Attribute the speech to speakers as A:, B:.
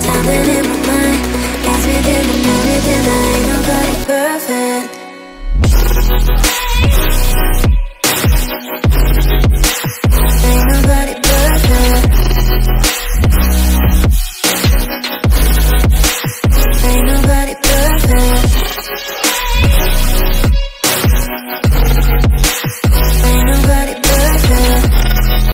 A: something in my mind. Gets me thinking, the ain't nobody perfect.